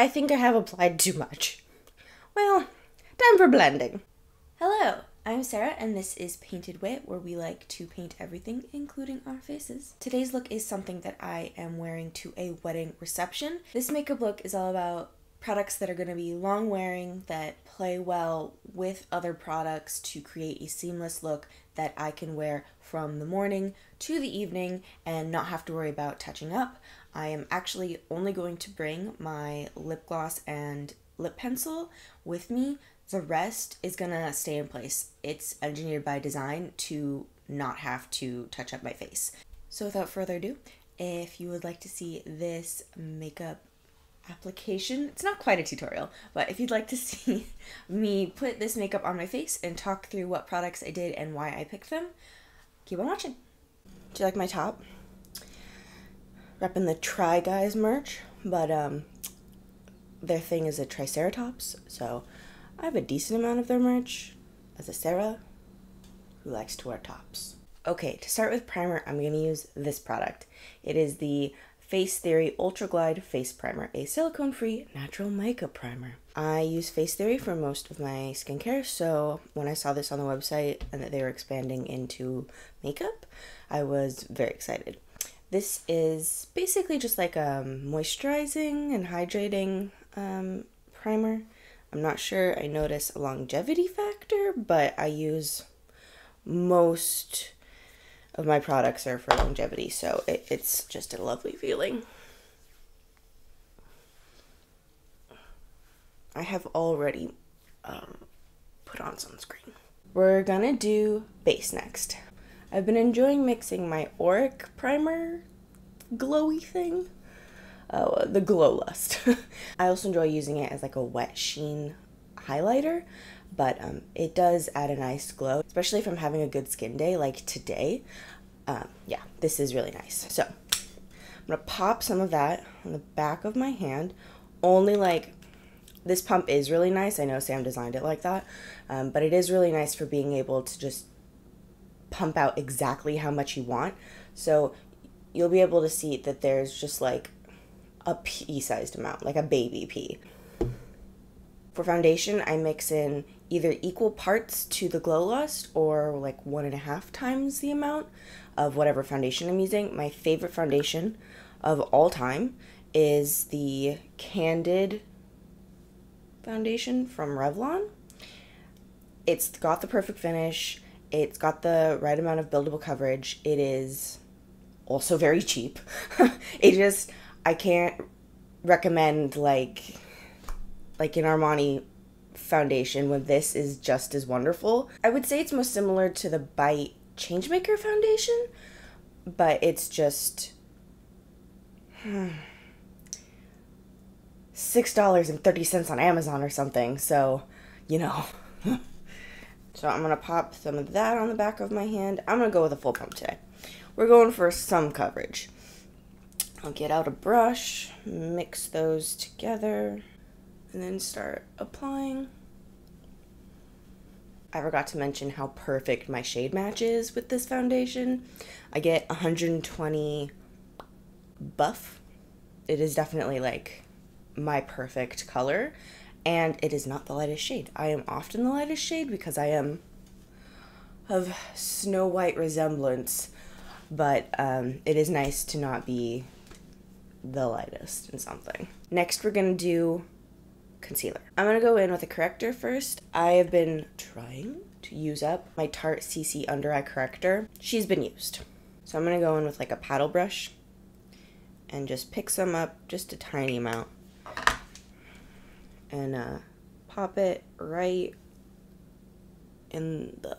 I think I have applied too much. Well, time for blending. Hello, I'm Sarah, and this is Painted Wit, where we like to paint everything, including our faces. Today's look is something that I am wearing to a wedding reception. This makeup look is all about products that are going to be long wearing that play well with other products to create a seamless look that I can wear from the morning to the evening and not have to worry about touching up. I am actually only going to bring my lip gloss and lip pencil with me. The rest is gonna stay in place. It's engineered by design to not have to touch up my face. So without further ado, if you would like to see this makeup application. It's not quite a tutorial, but if you'd like to see me put this makeup on my face and talk through what products I did and why I picked them, keep on watching. Do you like my top? Repping the Try Guys merch, but um, their thing is a Triceratops, so I have a decent amount of their merch as a Sarah who likes to wear tops. Okay, to start with primer, I'm going to use this product. It is the Face Theory Ultra Glide Face Primer, a silicone free natural makeup primer. I use Face Theory for most of my skincare, so when I saw this on the website and that they were expanding into makeup, I was very excited. This is basically just like a moisturizing and hydrating um, primer. I'm not sure I notice a longevity factor, but I use most of my products are for longevity, so it, it's just a lovely feeling. I have already um, put on sunscreen. We're gonna do base next. I've been enjoying mixing my Auric primer glowy thing. Oh, the Glow Lust. I also enjoy using it as like a wet sheen highlighter, but um, it does add a nice glow, especially if I'm having a good skin day like today. Um, yeah, this is really nice. So I'm gonna pop some of that on the back of my hand, only like this pump is really nice. I know Sam designed it like that, um, but it is really nice for being able to just pump out exactly how much you want. So you'll be able to see that there's just like a pea sized amount, like a baby pea. For foundation, I mix in either equal parts to the Glow Lust or like one and a half times the amount of whatever foundation I'm using. My favorite foundation of all time is the Candid foundation from Revlon. It's got the perfect finish. It's got the right amount of buildable coverage. It is also very cheap. it just I can't recommend like like an Armani foundation when this is just as wonderful. I would say it's most similar to the Bite Changemaker foundation, but it's just thirty cents on Amazon or something. So, you know. so I'm gonna pop some of that on the back of my hand. I'm gonna go with a full pump today. We're going for some coverage. I'll get out a brush, mix those together, and then start applying. I forgot to mention how perfect my shade match is with this foundation. I get 120 buff. It is definitely like my perfect color, and it is not the lightest shade. I am often the lightest shade because I am of Snow White resemblance, but um, it is nice to not be the lightest in something. Next, we're gonna do concealer. I'm gonna go in with a corrector first. I have been trying to use up my Tarte CC Under Eye Corrector. She's been used. So I'm gonna go in with like a paddle brush and just pick some up, just a tiny amount. And uh, pop it right in the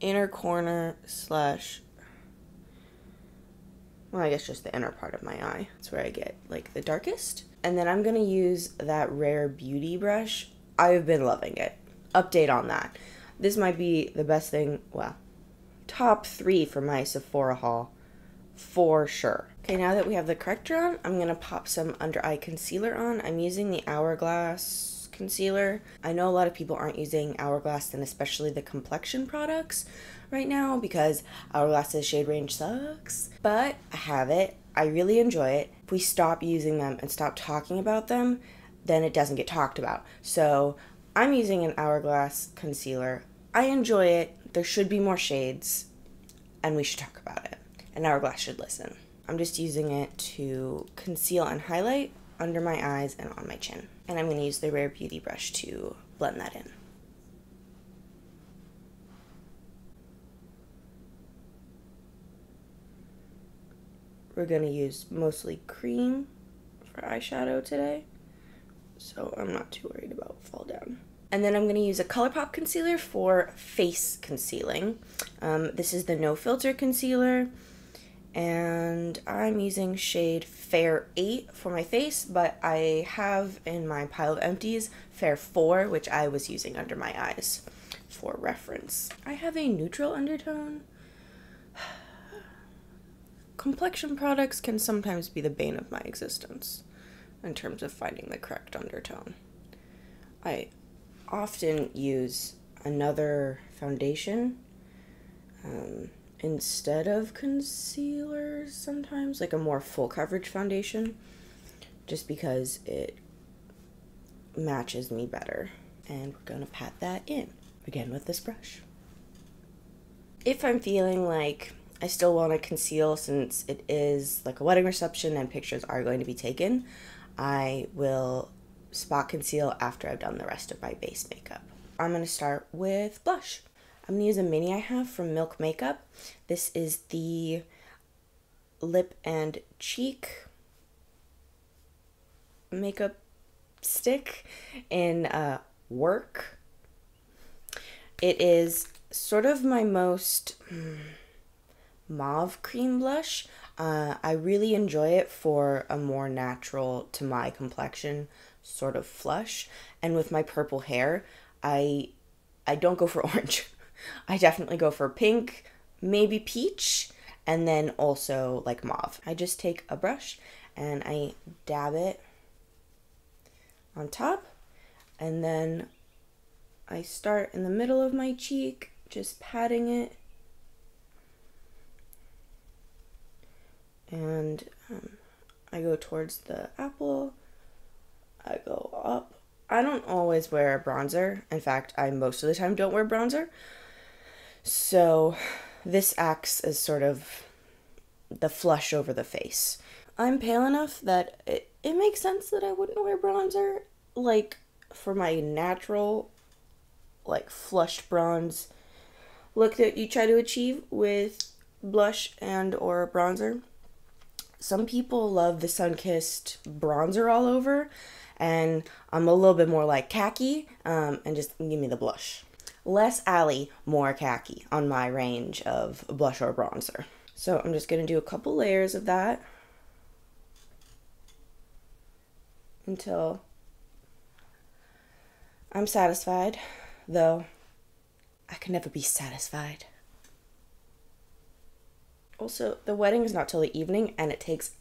inner corner slash well, I guess just the inner part of my eye. That's where I get like the darkest. And then I'm gonna use that Rare Beauty brush. I've been loving it. Update on that. This might be the best thing, well, top three for my Sephora haul for sure. Okay, now that we have the corrector on, I'm gonna pop some under eye concealer on. I'm using the Hourglass concealer. I know a lot of people aren't using Hourglass and especially the complexion products right now because Hourglass's shade range sucks. But I have it. I really enjoy it. If we stop using them and stop talking about them, then it doesn't get talked about. So I'm using an Hourglass concealer. I enjoy it. There should be more shades, and we should talk about it. And Hourglass should listen. I'm just using it to conceal and highlight under my eyes and on my chin. And I'm going to use the Rare Beauty brush to blend that in. We're going to use mostly cream for eyeshadow today, so I'm not too worried about fall down. And then I'm going to use a ColourPop concealer for face concealing. Um, this is the No Filter concealer, and I'm using shade Fair 8 for my face, but I have in my pile of empties Fair 4, which I was using under my eyes for reference. I have a neutral undertone complexion products can sometimes be the bane of my existence in terms of finding the correct undertone. I often use another foundation um, instead of concealer sometimes, like a more full coverage foundation, just because it matches me better. And we're gonna pat that in again with this brush. If I'm feeling like I still want to conceal since it is like a wedding reception and pictures are going to be taken. I will spot conceal after I've done the rest of my base makeup. I'm going to start with blush. I'm going to use a mini I have from Milk Makeup. This is the lip and cheek makeup stick in uh, Werk. It is sort of my most... Hmm, mauve cream blush. Uh, I really enjoy it for a more natural to my complexion sort of flush. And with my purple hair, I I don't go for orange. I definitely go for pink, maybe peach, and then also like mauve. I just take a brush and I dab it on top and then I start in the middle of my cheek, just patting it and um, I go towards the apple. I go up. I don't always wear a bronzer. In fact, I most of the time don't wear bronzer. So this acts as sort of the flush over the face. I'm pale enough that it, it makes sense that I wouldn't wear bronzer. Like for my natural, like flushed bronze look that you try to achieve with blush and or bronzer some people love the sun-kissed bronzer all over, and I'm a little bit more like khaki, um, and just give me the blush. Less alley, more khaki on my range of blush or bronzer. So I'm just gonna do a couple layers of that until I'm satisfied, though I can never be satisfied. Also, the wedding is not till the evening, and it takes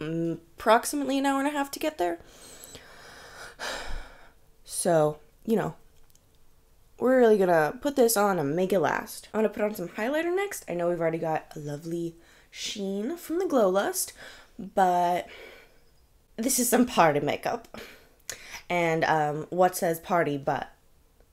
mm, approximately an hour and a half to get there. So, you know, we're really gonna put this on and make it last. I'm gonna put on some highlighter next. I know we've already got a lovely sheen from the Glow Lust, but this is some party makeup. And um, what says party but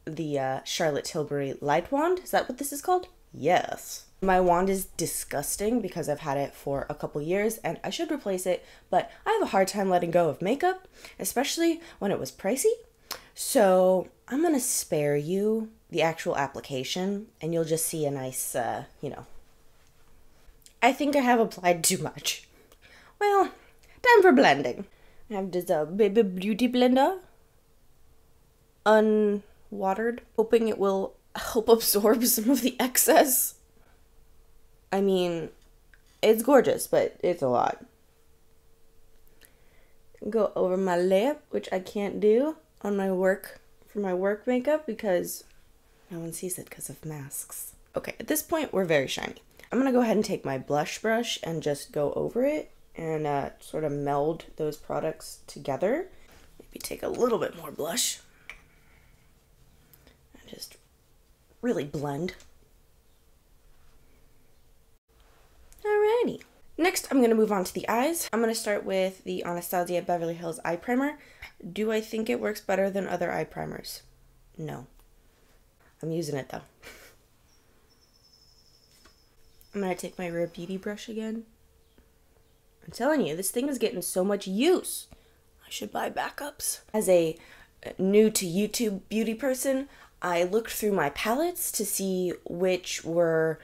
the uh, Charlotte Tilbury Light Wand? Is that what this is called? Yes. My wand is disgusting because I've had it for a couple years and I should replace it, but I have a hard time letting go of makeup, especially when it was pricey. So I'm gonna spare you the actual application and you'll just see a nice, uh, you know. I think I have applied too much. Well, time for blending. I have this uh, baby beauty blender, unwatered, hoping it will help absorb some of the excess. I mean, it's gorgeous, but it's a lot. Go over my lip, which I can't do on my work for my work makeup because no one sees it because of masks. Okay, at this point, we're very shiny. I'm gonna go ahead and take my blush brush and just go over it and uh, sort of meld those products together. Maybe take a little bit more blush and just really blend. Alrighty. Next, I'm going to move on to the eyes. I'm going to start with the Anastasia Beverly Hills Eye Primer. Do I think it works better than other eye primers? No. I'm using it though. I'm to take my Rare Beauty brush again. I'm telling you, this thing is getting so much use. I should buy backups. As a new to YouTube beauty person, I looked through my palettes to see which were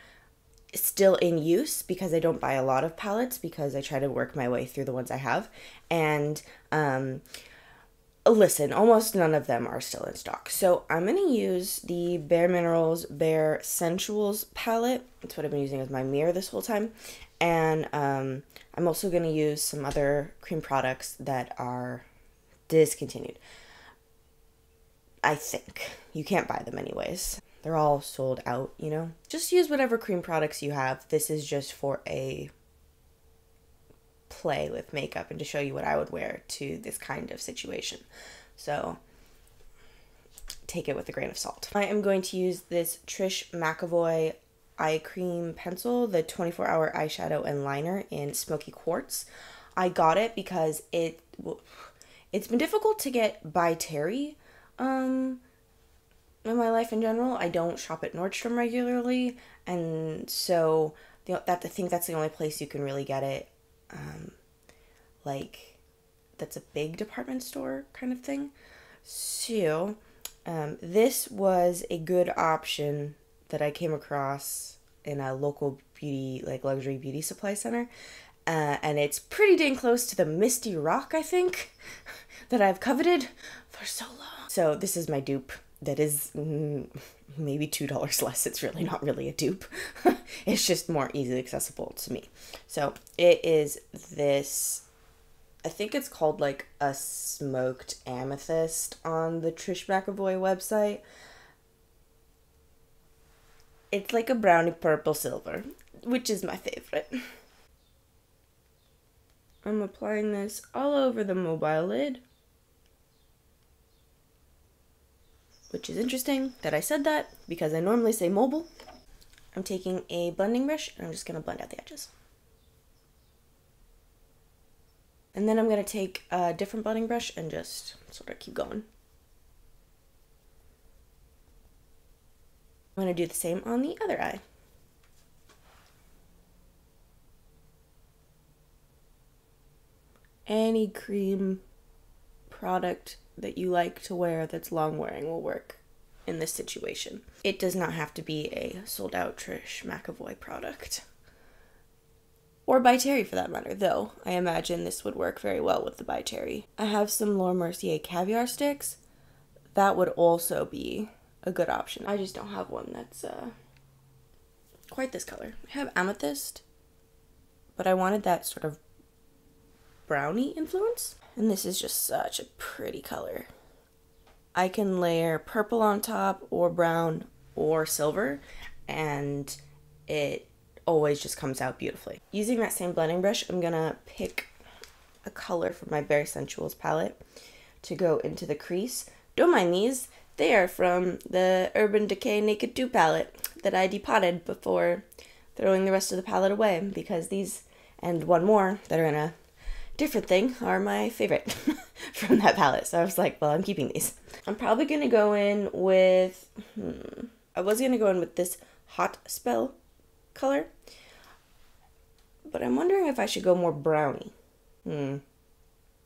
still in use because I don't buy a lot of palettes because I try to work my way through the ones I have. And um, listen, almost none of them are still in stock. So I'm going to use the Bare Minerals Bare Sensuals palette. That's what I've been using as my mirror this whole time. And um, I'm also going to use some other cream products that are discontinued. I think. You can't buy them anyways. They're all sold out, you know? Just use whatever cream products you have. This is just for a play with makeup and to show you what I would wear to this kind of situation. So take it with a grain of salt. I am going to use this Trish McEvoy eye cream pencil, the 24 hour eyeshadow and liner in Smoky Quartz. I got it because it it's been difficult to get by Terry um in my life in general. I don't shop at Nordstrom regularly, and so the, that I think that's the only place you can really get it. Um, like that's a big department store kind of thing. So, um, this was a good option that I came across in a local beauty, like luxury beauty supply center. Uh, and it's pretty dang close to the Misty Rock, I think, that I've coveted for so long. So, this is my dupe that is mm, maybe $2 less. It's really not really a dupe. it's just more easily accessible to me. So it is this, I think it's called like a smoked amethyst on the Trish McEvoy website. It's like a brownie purple silver, which is my favorite. I'm applying this all over the mobile lid. Which is interesting that I said that because I normally say mobile. I'm taking a blending brush and I'm just going to blend out the edges. And then I'm going to take a different blending brush and just sort of keep going. I'm going to do the same on the other eye. Any cream product that you like to wear that's long wearing will work in this situation. It does not have to be a sold out Trish McEvoy product. Or by Terry for that matter, though I imagine this would work very well with the by Terry. I have some Laura Mercier caviar sticks. That would also be a good option. I just don't have one that's uh, quite this color. I have amethyst, but I wanted that sort of brownie influence. And this is just such a pretty color. I can layer purple on top or brown or silver and it always just comes out beautifully. Using that same blending brush, I'm gonna pick a color from my Bare Sensuals palette to go into the crease. Don't mind these, they are from the Urban Decay Naked 2 palette that I depotted before throwing the rest of the palette away because these and one more that are in a different thing are my favorite from that palette. So I was like, well, I'm keeping these. I'm probably going to go in with, hmm, I was going to go in with this Hot Spell color. But I'm wondering if I should go more brownie. Hmm.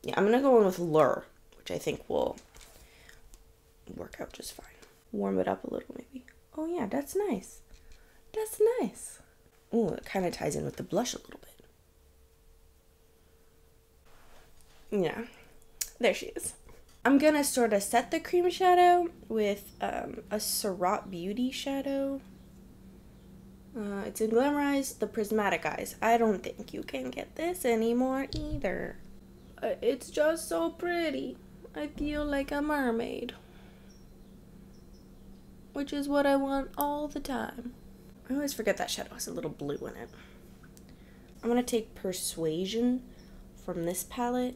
Yeah, I'm going to go in with Lure, which I think will work out just fine. Warm it up a little, maybe. Oh, yeah, that's nice. That's nice. Oh, it kind of ties in with the blush a little bit. Yeah, there she is. I'm gonna sort of set the cream shadow with um, a Surratt Beauty shadow. Uh, it's in Glamour Eyes the Prismatique Eyes. I don't think you can get this anymore either. Uh, it's just so pretty. I feel like a mermaid. Which is what I want all the time. I always forget that shadow has a little blue in it. I'm gonna take Persuasion from this palette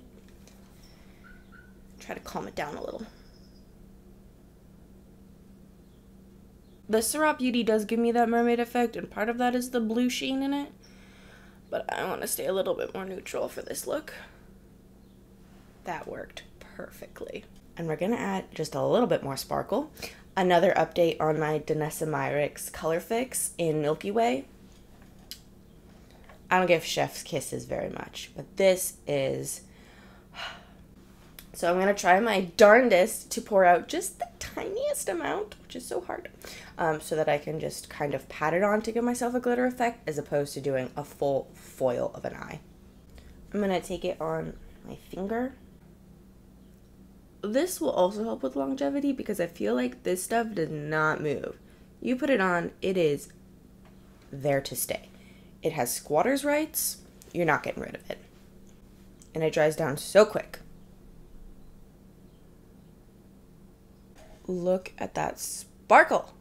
try to calm it down a little. The Surratt Beauty does give me that mermaid effect, and part of that is the blue sheen in it. but I want to stay a little bit more neutral for this look. That worked perfectly. And we're gonna add just a little bit more sparkle. Another update on my Danessa Myricks Color Fix in Milky Way. I don't give chef's kisses very much, but this is so I'm going to try my darndest to pour out just the tiniest amount, which is so hard, um, so that I can just kind of pat it on to give myself a glitter effect as opposed to doing a full foil of an eye. I'm going to take it on my finger. This will also help with longevity because I feel like this stuff does not move. You put it on, it is there to stay. It has squatter's rights, you're not getting rid of it. And it dries down so quick. Look at that sparkle.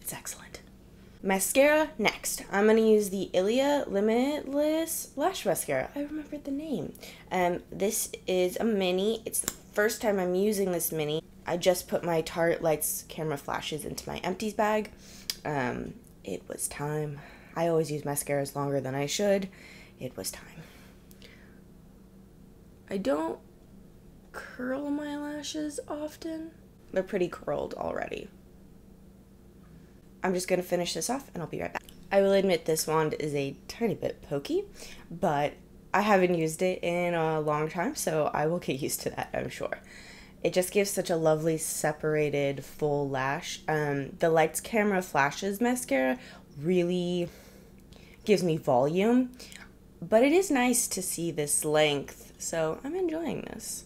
It's excellent. Mascara next. I'm going to use the Ilia Limitless Lash Mascara. I remembered the name. Um, this is a mini. It's the first time I'm using this mini. I just put my Tarte Lights camera flashes into my empties bag. Um, it was time. I always use mascaras longer than I should. It was time. I don't curl my lashes often. They're pretty curled already. I'm just going to finish this off and I'll be right back. I will admit this wand is a tiny bit pokey, but I haven't used it in a long time, so I will get used to that, I'm sure. It just gives such a lovely separated full lash. Um, the Lights Camera Flashes mascara really gives me volume, but it is nice to see this length so I'm enjoying this.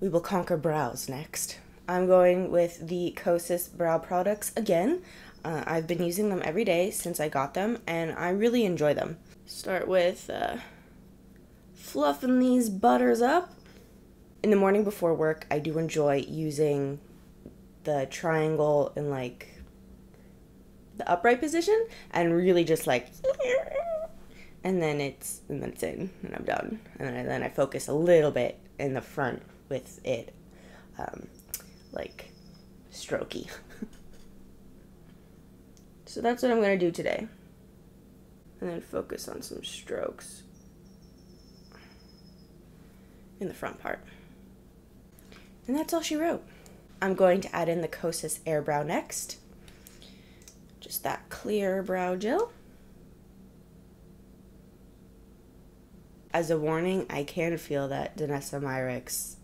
We will conquer brows next. I'm going with the Kosas brow products again. Uh, I've been using them every day since I got them, and I really enjoy them. Start with uh, fluffing these butters up. In the morning before work, I do enjoy using the triangle in like the upright position and really just like and then it's and then it's in and I'm done. And then, then I focus a little bit in the front with it um, like strokey. So that's what I'm gonna do today. And then focus on some strokes. In the front part. And that's all she wrote. I'm going to add in the Kosas Air Brow next. Just that clear brow gel as a warning, I can feel that Danessa Myricks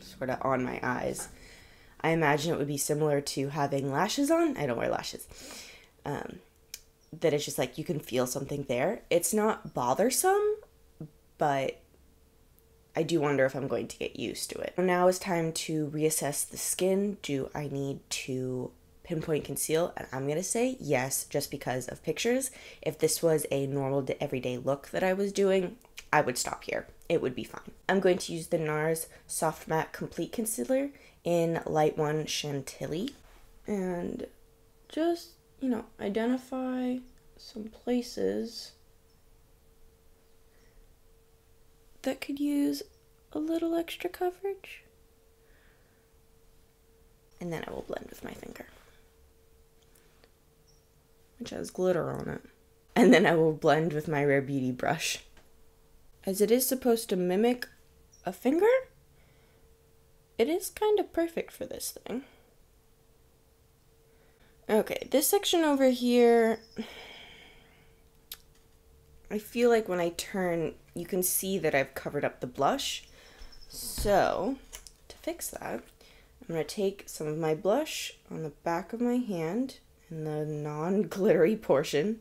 sort of on my eyes. I imagine it would be similar to having lashes on. I don't wear lashes. Um, that it's just like you can feel something there. It's not bothersome, but I do wonder if I'm going to get used to it. Now is time to reassess the skin. Do I need to pinpoint conceal? And I'm going to say yes, just because of pictures. If this was a normal everyday look that I was doing, I would stop here. It would be fine. I'm going to use the NARS Soft Matte Complete Concealer in Light 1 Chantilly. And just, you know, identify some places that could use a little extra coverage. And then I will blend with my finger, which has glitter on it. And then I will blend with my Rare Beauty brush as it is supposed to mimic a finger, it is kind of perfect for this thing. Okay, this section over here, I feel like when I turn, you can see that I've covered up the blush. So, to fix that, I'm going to take some of my blush on the back of my hand in the non-glittery portion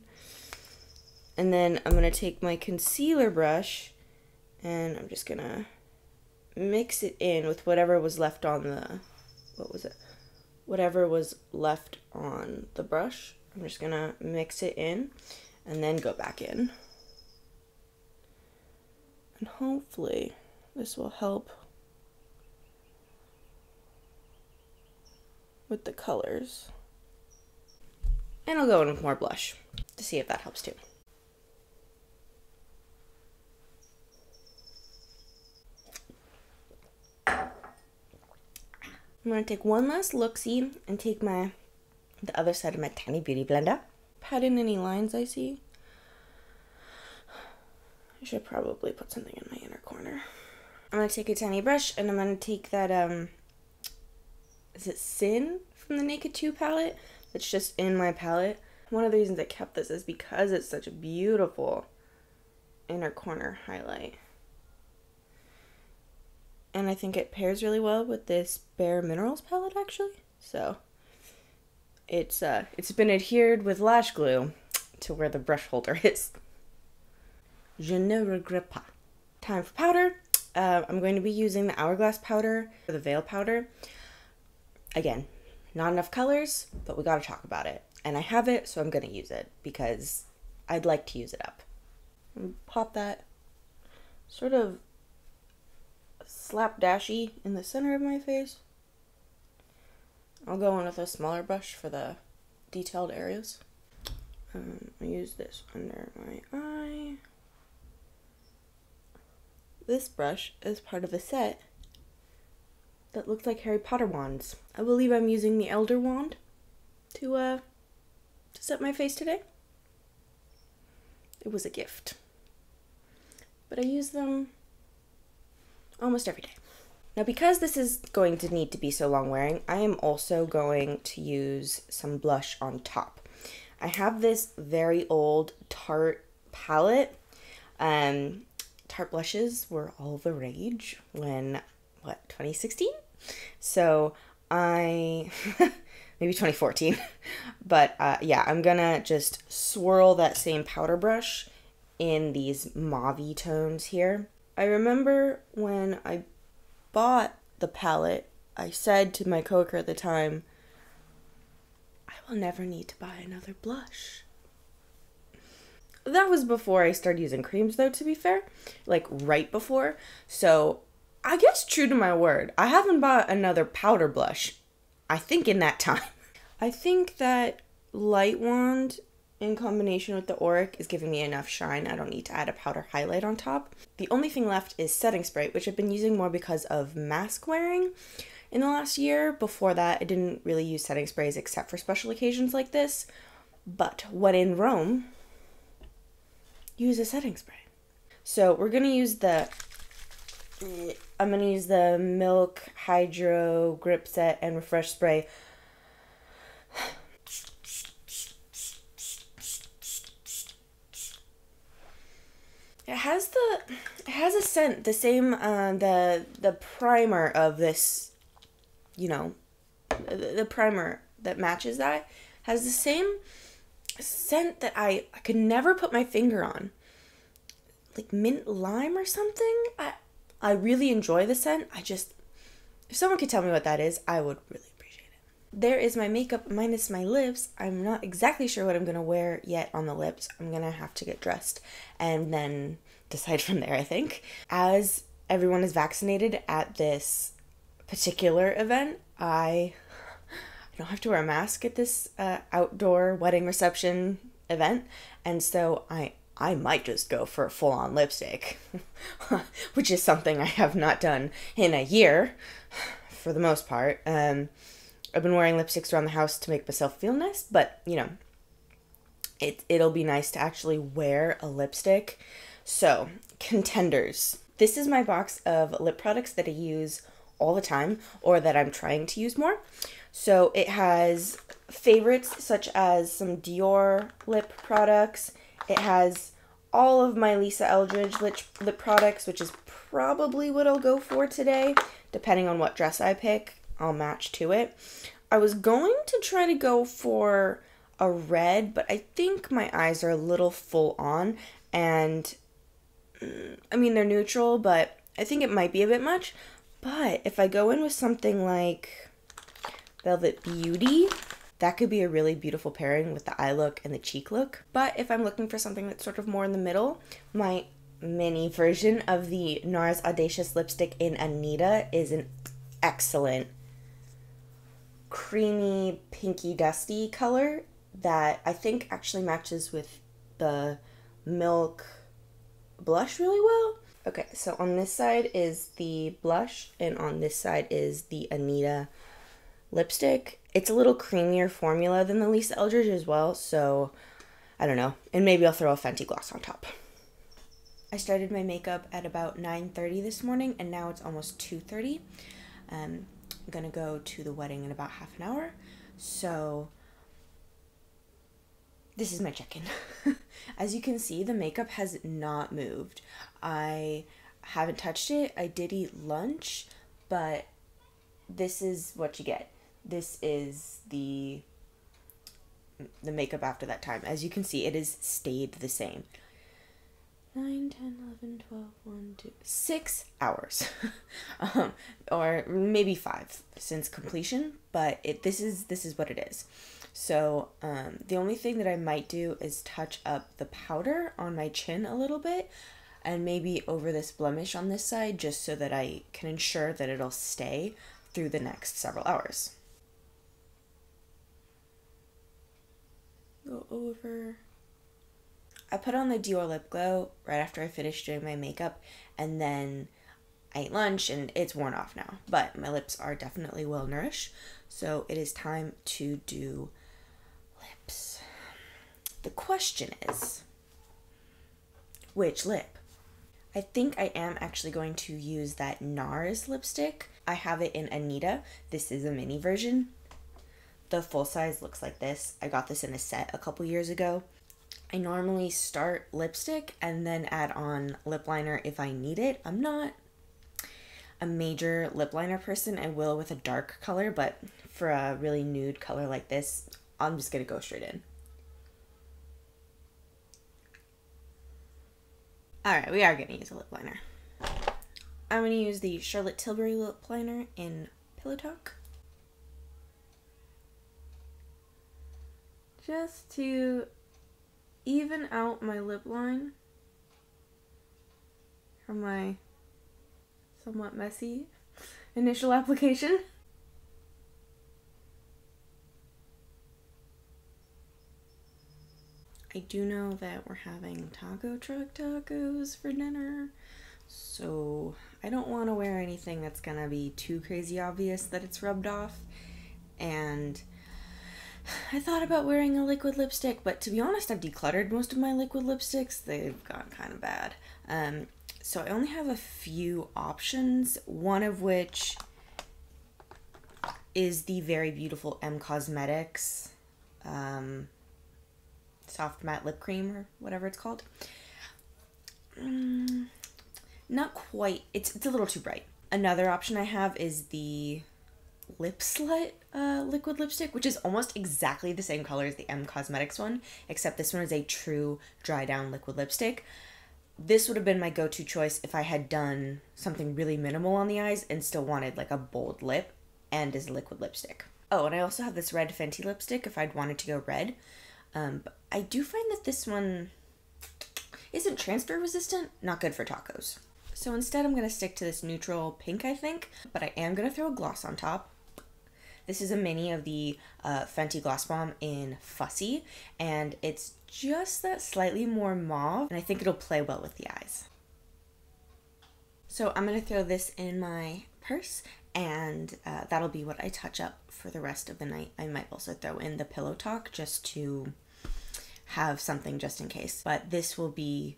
and then I'm going to take my concealer brush and I'm just going to mix it in with whatever was left on the, what was it? Whatever was left on the brush. I'm just going to mix it in and then go back in. And hopefully this will help with the colors. And I'll go in with more blush to see if that helps too. I'm going to take one last look-see and take my the other side of my tiny beauty blender. Pat in any lines I see. I should probably put something in my inner corner. I'm gonna take a tiny brush and I'm gonna take that um is it Sin from the Naked 2 palette that's just in my palette. One of the reasons I kept this is because it's such a beautiful inner corner highlight. And I think it pairs really well with this Bare Minerals palette actually. So it's uh it's been adhered with lash glue to where the brush holder is. Je ne regrette pas. Time for powder. Uh, I'm going to be using the Hourglass powder, the Veil powder. Again, not enough colors, but we gotta talk about it. And I have it, so I'm gonna use it because I'd like to use it up. Pop that sort of slapdashy in the center of my face. I'll go in with a smaller brush for the detailed areas. Um, I use this under my eye. This brush is part of a set that looks like Harry Potter wands. I believe I'm using the Elder Wand to uh to set my face today. It was a gift. But I use them almost every day. Now because this is going to need to be so long wearing, I am also going to use some blush on top. I have this very old Tarte palette. Um, Tarte blushes were all the rage when what 2016 so i maybe 2014 but uh, yeah i'm gonna just swirl that same powder brush in these mauve tones here i remember when i bought the palette i said to my coworker at the time i will never need to buy another blush that was before I started using creams, though, to be fair. Like, right before. So, I guess true to my word, I haven't bought another powder blush, I think, in that time. I think that Light Wand in combination with the Auric is giving me enough shine. I don't need to add a powder highlight on top. The only thing left is setting spray, which I've been using more because of mask wearing in the last year. Before that, I didn't really use setting sprays except for special occasions like this. But when in Rome, use a setting spray. So we're gonna use the, I'm gonna use the Milk Hydro Grip Set and Refresh Spray. It has the, it has a scent, the same, uh, the, the primer of this, you know, the, the primer that matches that has the same scent that I, I could never put my finger on. Like mint lime or something? I I really enjoy the scent. I just if someone could tell me what that is, I would really appreciate it. There is my makeup minus my lips. I'm not exactly sure what I'm gonna wear yet on the lips. I'm gonna have to get dressed and then decide from there, I think. As everyone is vaccinated at this particular event, I don't have to wear a mask at this uh, outdoor wedding reception event, and so I I might just go for a full on lipstick, which is something I have not done in a year, for the most part. Um, I've been wearing lipsticks around the house to make myself feel nice, but you know, it it'll be nice to actually wear a lipstick. So contenders. This is my box of lip products that I use all the time or that I'm trying to use more. So it has favorites such as some Dior lip products. It has all of my Lisa Eldridge lip, lip products, which is probably what I'll go for today. Depending on what dress I pick, I'll match to it. I was going to try to go for a red, but I think my eyes are a little full on. And I mean, they're neutral, but I think it might be a bit much. But if I go in with something like Velvet Beauty. That could be a really beautiful pairing with the eye look and the cheek look. But if I'm looking for something that's sort of more in the middle, my mini version of the NARS Audacious lipstick in Anita is an excellent creamy, pinky, dusty color that I think actually matches with the milk blush really well. Okay, so on this side is the blush, and on this side is the Anita lipstick It's a little creamier formula than the Lisa Eldridge as well, so I don't know. And maybe I'll throw a Fenty gloss on top. I started my makeup at about 9:30 this morning and now it's almost 2:30. Um, I'm to go to the wedding in about half an hour. So this is my check-in. As you can see, the makeup has not moved. I haven't touched it. I did eat lunch, but this is what you get. This is the the makeup after that time. As you can see, it has stayed the same. 9, 10, 11, 12, 1, 2, 6 hours. um, or maybe 5 since completion, but it this is this is what it is. So um, the only thing that I might do is touch up the powder on my chin a little bit and maybe over this blemish on this side just so that I can ensure that it'll stay through the next several hours. Go over. I put on the Dior lip glow right after I finished doing my makeup and then I ate lunch and it's worn off now. But my lips are definitely well nourished. So it is time to do. The question is which lip? I think I am actually going to use that NARS lipstick. I have it in Anita. This is a mini version. The full size looks like this. I got this in a set a couple years ago. I normally start lipstick and then add on lip liner if I need it. I'm not a major lip liner person. I will with a dark color, but for a really nude color like this, I'm just going to go straight in. Alright, we are going to use a lip liner. I'm going to use the Charlotte Tilbury lip liner in Pillow Talk. Just to even out my lip line from my somewhat messy initial application. I do know that we're having taco truck tacos for dinner, so I don't want to wear anything that's gonna be too crazy obvious that it's rubbed off. And I thought about wearing a liquid lipstick, but to be honest, I've decluttered most of my liquid lipsticks. They've gone kind of bad. Um, so I only have a few options, one of which is the very beautiful M Cosmetics um, soft matte lip cream or whatever it's called. Mm, not quite. It's it's a little too bright. Another option I have is the Lip Slut uh, liquid lipstick, which is almost exactly the same color as the M Cosmetics one, except this one is a true dry down liquid lipstick. This would have been my go-to choice if I had done something really minimal on the eyes and still wanted like a bold lip and a liquid lipstick. Oh, and I also have this red Fenty lipstick if I'd wanted to go red. Um, but I do find that this one isn't transfer resistant, not good for tacos. So instead I'm going to stick to this neutral pink, I think, but I am going to throw a gloss on top. This is a mini of the uh, Fenty Gloss Bomb in Fussy, and it's just that slightly more mauve, and I think it'll play well with the eyes. So I'm going to throw this in my purse, and uh, that'll be what I touch up for the rest of the night. I might also throw in the Pillow Talk just to have something just in case, but this will be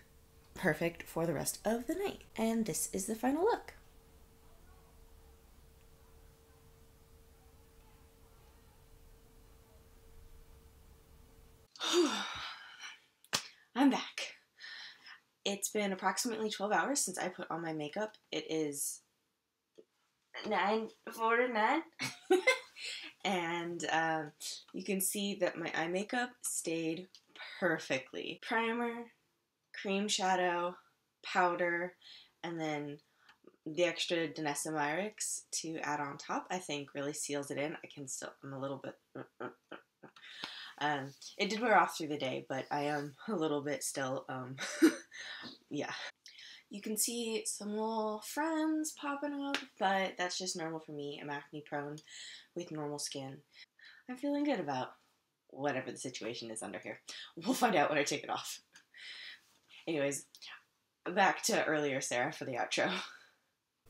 perfect for the rest of the night. And this is the final look. I'm back. It's been approximately 12 hours since I put on my makeup. It is 9.49. and um, you can see that my eye makeup stayed perfectly. Primer, cream shadow, powder, and then the extra Danessa Myricks to add on top, I think really seals it in. I can still, I'm a little bit um, it did wear off through the day, but I am a little bit still, um, yeah. You can see some little friends popping up, but that's just normal for me. I'm acne prone with normal skin. I'm feeling good about whatever the situation is under here. We'll find out when I take it off. Anyways, back to earlier Sarah for the outro.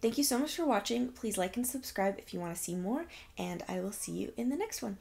Thank you so much for watching. Please like and subscribe if you want to see more, and I will see you in the next one.